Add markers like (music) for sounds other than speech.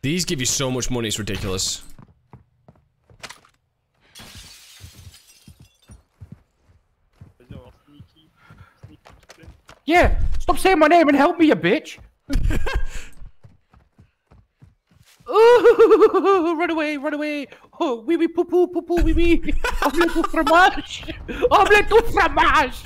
These give you so much money, it's ridiculous. Yeah, stop saying my name and help me, you bitch. (laughs) Ooh, run away, run away. Oh, wee wee poo poo poo poo wee wee. (laughs) Omelette au fromage. Omelette au fromage.